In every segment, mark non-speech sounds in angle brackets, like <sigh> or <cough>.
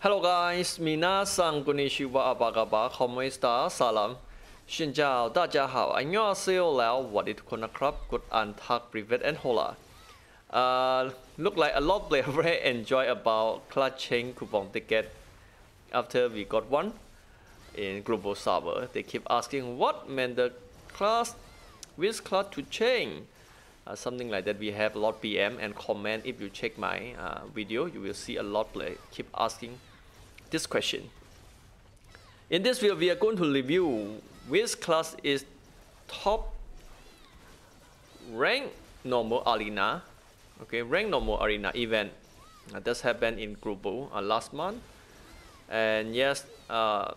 Hello guys, minasan konnichiwa, abagaba, como esta, salam. xin chào, 大家好，anh yo siêu lão, what it kona club, good and private and hola. Uh, look like a lot of really <laughs> enjoy about clutching coupon ticket after we got one in global server. They keep asking what meant the class, which class to change. Uh, something like that. We have a lot PM and comment. If you check my uh, video, you will see a lot play. Keep asking this question. In this video we are going to review which class is top rank normal arena okay rank normal arena event. Uh, this happened in global uh, last month. And yes uh,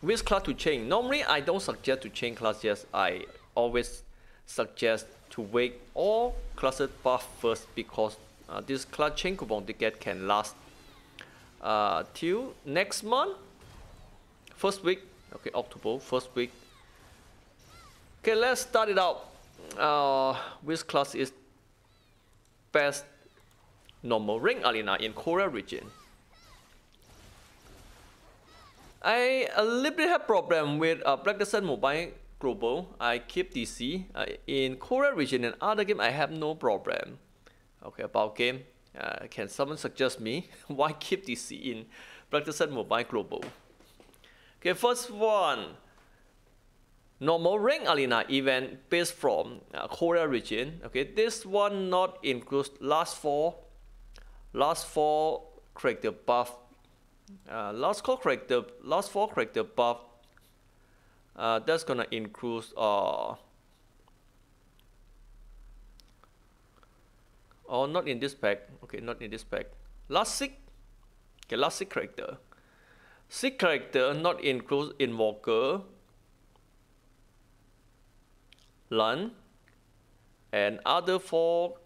which class to change? Normally i don't suggest to change class yes i always suggest to wait all classes buff first because uh, this class chain coupon ticket can last uh, till next month first week okay October first week okay let's start it out uh, which class is best normal ring arena in Korea region I a little bit have problem with uh, Black Desert Mobile global, I keep DC. Uh, in Korea region and other game, I have no problem. Okay, about game, uh, can someone suggest me <laughs> why keep DC in Black Desert Mobile global? Okay, first one, normal rank arena event based from uh, Korea region. Okay, this one not includes last four, last four character buff, uh, last four character, last four character buff uh, that's gonna include uh, oh not in this pack. Okay not in this pack. Last six okay last six character. Six character not include invoker. Lun and other four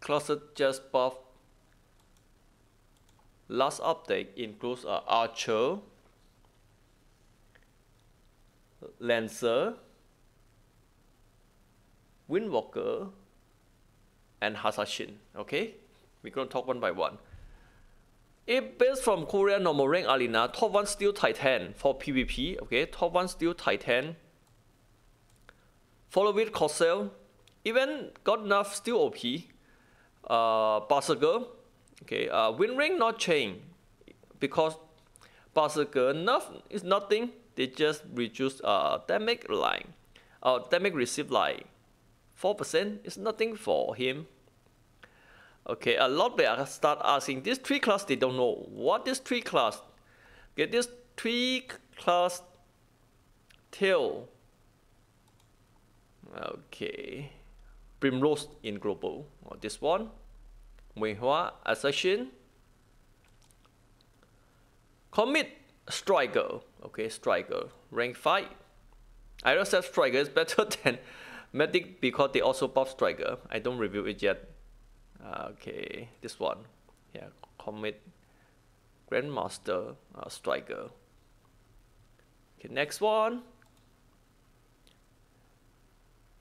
closet just buff. Last update includes uh, archer. Lancer, Windwalker, and Hashashin. Okay, we're gonna talk one by one. If based from Korea normal rank arena, top one still Titan for PvP. Okay, top one still Titan. Follow with Corsair. Even got enough still OP. Uh, Berserker. Okay, uh, win ring not change because Berserker enough is nothing they just reduce uh, damage line. Uh, damage receive like 4% is nothing for him. Okay, a lot of people start asking this three class they don't know what is three class. Get this three class tail. Okay, Primrose in global or this one. Maehwa Assassin. Commit Striker. Okay, Striker. Rank 5. I don't say Striker is better <laughs> than Medic because they also buff Striker. I don't review it yet. Uh, okay, this one. Yeah, Commit Grandmaster uh, Striker. Okay, next one.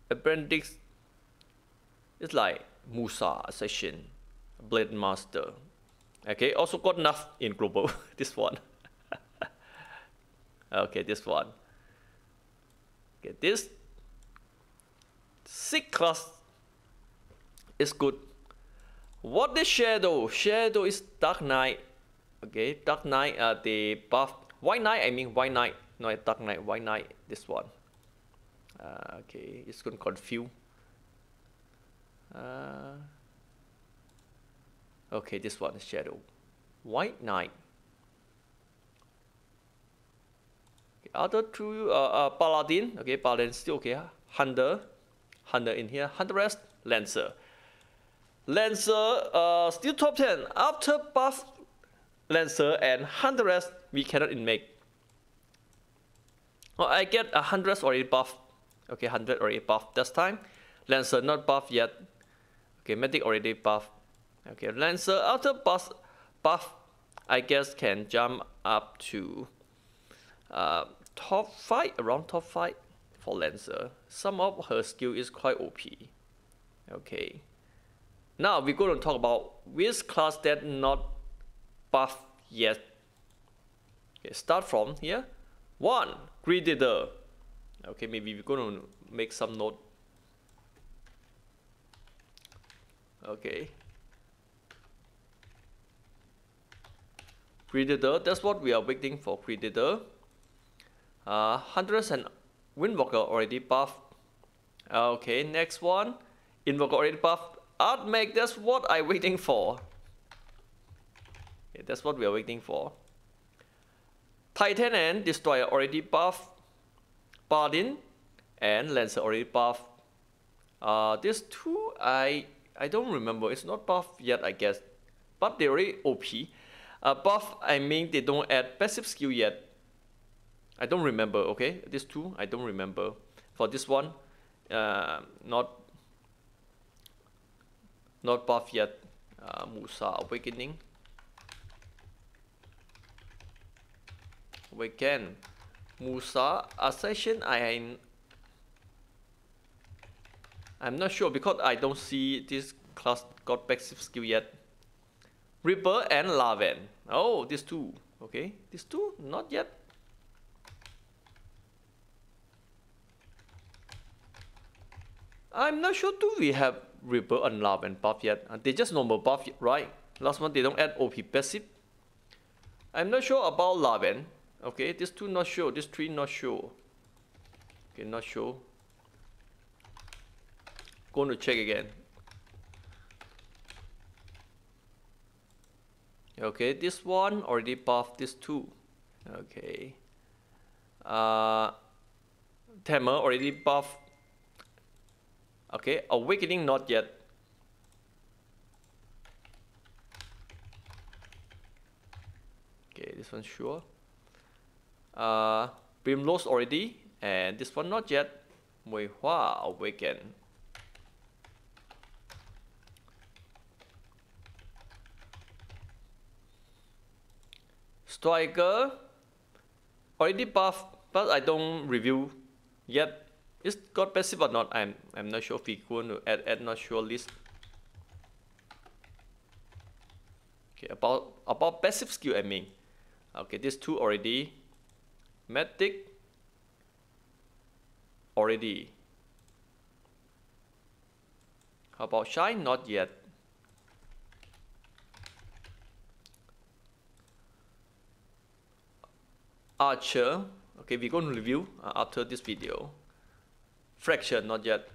Appendix It's like Musa Assassin, Blade Master. Okay, also got enough in global. <laughs> this one. <laughs> Okay, this one. Okay, this six class is good. What is shadow? Shadow is dark knight. Okay, dark knight. Uh, the buff white knight. I mean white knight. Not dark knight. White knight. This one. Uh, okay, it's gonna confuse. Uh, okay, this one is shadow. White knight. other two uh, uh, paladin okay paladin still okay hunter hunter in here. Hunter rest lancer. Lancer uh, still top 10 after buff lancer and hunter rest we cannot in make. Oh, I get a hundred already buff. Okay hundred already buff this time. Lancer not buff yet. Okay medic already buff. Okay lancer after buff buff I guess can jump up to uh, top 5, around top 5 for Lancer. Some of her skill is quite OP. Okay. Now we're going to talk about which class that not buff yet. Okay, start from here. One, Predator. Okay, maybe we're gonna make some note. Okay. Predator, that's what we are waiting for Predator. Uh, Huntress and Windwalker already buffed. Okay, next one. Invoker already buffed. Archmage, that's what I'm waiting for. Okay, that's what we are waiting for. Titan and Destroyer already buffed. Bardin and Lancer already buffed. Uh, these two, I I don't remember. It's not buff yet, I guess. But they're already OP. Uh, buff, I mean they don't add passive skill yet. I don't remember, okay? These two, I don't remember. For this one, uh, not not buff yet. Uh, Musa Awakening. Awaken. Musa Assassin, I I'm not sure because I don't see this class got passive skill yet. Reaper and Raven. Oh, these two. Okay, these two, not yet. I'm not sure do we have Reaper and Raven buff yet. Uh, they just normal buff, right? Last one they don't add OP passive. I'm not sure about Raven. Okay, these two not sure, these three not sure. Okay, not sure. Going to check again. Okay, this one already buffed this two. Okay. Uh, Tamer already buffed. Okay, Awakening not yet. Okay, this one sure. Uh, Primrose already, and this one not yet. Mui Hua Awaken. Striker already buff, but I don't review yet. It's got passive or not? I'm I'm not sure if we going to add add not sure list. Okay, about about passive skill I mean. Okay, these two already. Medic already. How about shine? Not yet. Archer. Okay, we're going to review uh, after this video. Fletcher, not yet.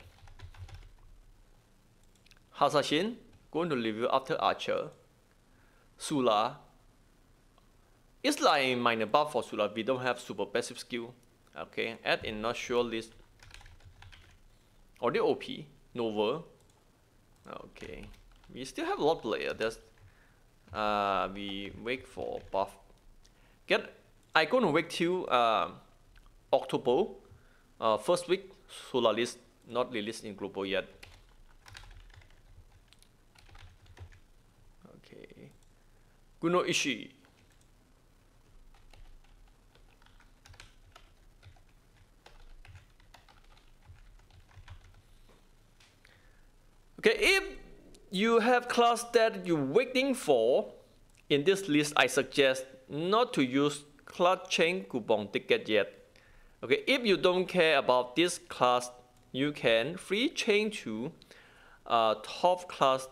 Hashashin, going to review after Archer. Sura. It's like minor buff for Sura. We don't have super passive skill. Okay, add in not sure list. Or the OP, Nova. Okay, we still have a lot of player. That's uh, we wait for buff. Get I gonna wait till uh, October, uh, first week, Solaris not released in global yet. Okay, Ishii. Okay, if you have class that you're waiting for, in this list I suggest not to use class chain coupon ticket yet. Okay, if you don't care about this class, you can free chain to uh, top class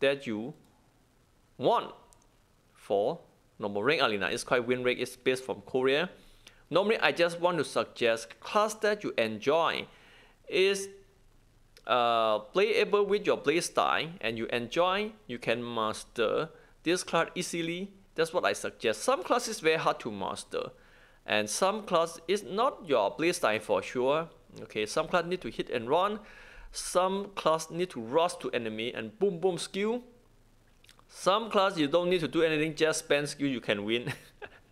that you want for normal rank arena. It's quite win rate, it's based from Korea. Normally, I just want to suggest class that you enjoy is uh, playable with your play style and you enjoy, you can master this class easily that's what I suggest. Some class is very hard to master. And some class is not your playstyle for sure. Okay, some class need to hit and run. Some class need to rush to enemy and boom boom skill. Some class you don't need to do anything, just spend skill you can win.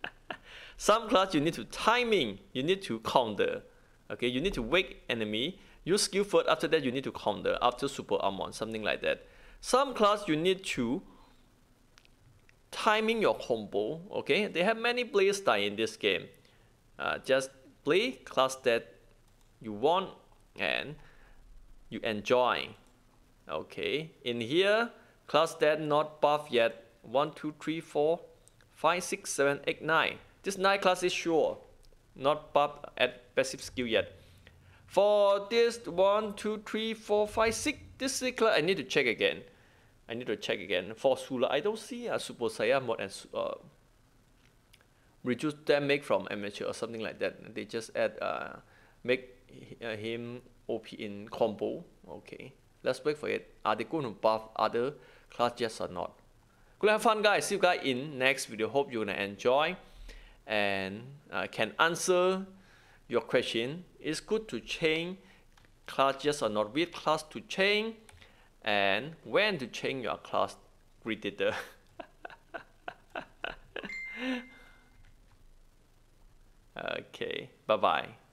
<laughs> some class you need to timing, you need to counter. Okay, you need to wake enemy, use skill first, after that you need to counter, after super armor, something like that. Some class you need to timing your combo, okay? They have many play style in this game. Uh, just play class that you want and you enjoy. Okay, in here, class that not buff yet. One, two, three, four, 5, 6, 7, 8, 9. This 9 class is sure, not buff at passive skill yet. For this 1, 2, 3, 4, 5, 6, this 6 class I need to check again. I need to check again. For Sura, I don't see a Super Saiyan mod and uh, reduce damage from amateur or something like that. They just add uh, make uh, him OP in combo. Okay, let's wait for it. Are they going to buff other class or not? Good have fun guys. See you guys in next video. Hope you're gonna enjoy and uh, can answer your question. It's good to change class yes or not. Which class to change and when to change your class reader. <laughs> okay, bye bye.